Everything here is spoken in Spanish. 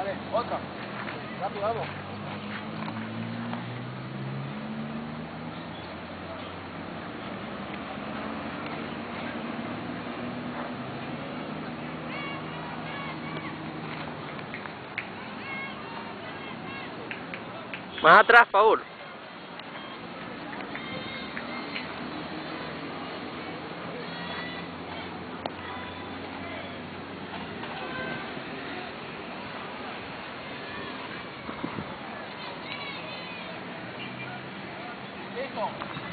Otra. Rápido, vamos. Más atrás, Ei, como?